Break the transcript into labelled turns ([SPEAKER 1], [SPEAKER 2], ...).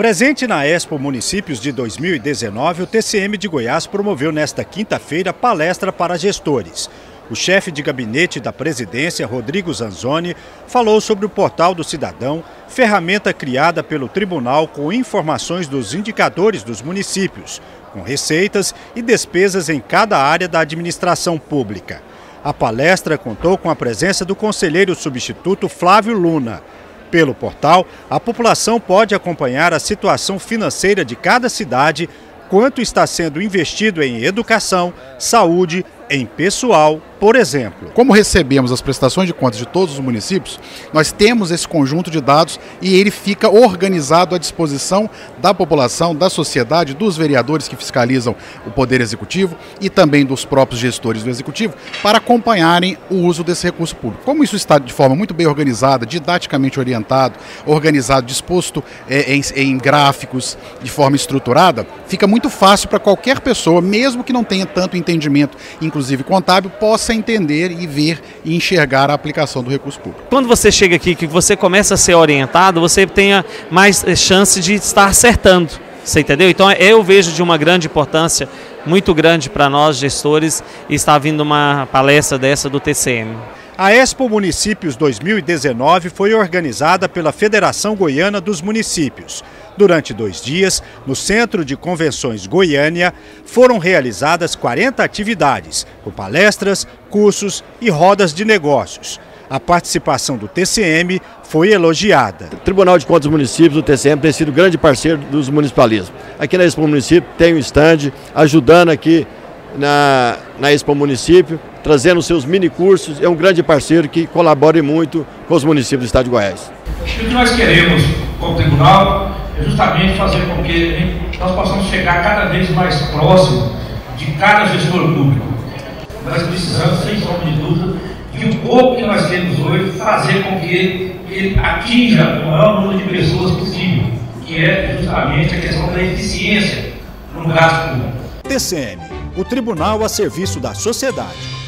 [SPEAKER 1] Presente na Expo Municípios de 2019, o TCM de Goiás promoveu nesta quinta-feira palestra para gestores. O chefe de gabinete da presidência, Rodrigo Zanzoni, falou sobre o Portal do Cidadão, ferramenta criada pelo tribunal com informações dos indicadores dos municípios, com receitas e despesas em cada área da administração pública. A palestra contou com a presença do conselheiro substituto Flávio Luna. Pelo portal, a população pode acompanhar a situação financeira de cada cidade, quanto está sendo investido em educação, saúde, em pessoal, por exemplo.
[SPEAKER 2] Como recebemos as prestações de contas de todos os municípios, nós temos esse conjunto de dados e ele fica organizado à disposição da população, da sociedade, dos vereadores que fiscalizam o Poder Executivo e também dos próprios gestores do Executivo para acompanharem o uso desse recurso público. Como isso está de forma muito bem organizada, didaticamente orientado, organizado, disposto é, em, em gráficos, de forma estruturada, fica muito fácil para qualquer pessoa, mesmo que não tenha tanto entendimento, inclusive inclusive contábil, possa entender e ver e enxergar a aplicação do recurso público.
[SPEAKER 3] Quando você chega aqui, que você começa a ser orientado, você tenha mais eh, chance de estar acertando. Você entendeu? Então eu vejo de uma grande importância, muito grande para nós gestores, estar vindo uma palestra dessa do TCM.
[SPEAKER 1] A Expo Municípios 2019 foi organizada pela Federação Goiana dos Municípios. Durante dois dias, no Centro de Convenções Goiânia, foram realizadas 40 atividades, com palestras, cursos e rodas de negócios. A participação do TCM foi elogiada.
[SPEAKER 4] O Tribunal de Contas dos Municípios, o TCM, tem sido grande parceiro dos municipalismos. Aqui na Expo Município tem um stand ajudando aqui na, na Expo Município, trazendo seus mini cursos. É um grande parceiro que colabora muito com os municípios do Estado de Goiás.
[SPEAKER 5] O que nós queremos com o tribunal é justamente fazer com que nós possamos chegar cada vez mais próximo de cada gestor público. Nós precisamos, sem sombra de dúvida, de um pouco que nós temos hoje, fazer com que ele atinja o maior número de pessoas possível, que é justamente a questão da eficiência no gasto público.
[SPEAKER 1] TCM, o Tribunal a Serviço da Sociedade.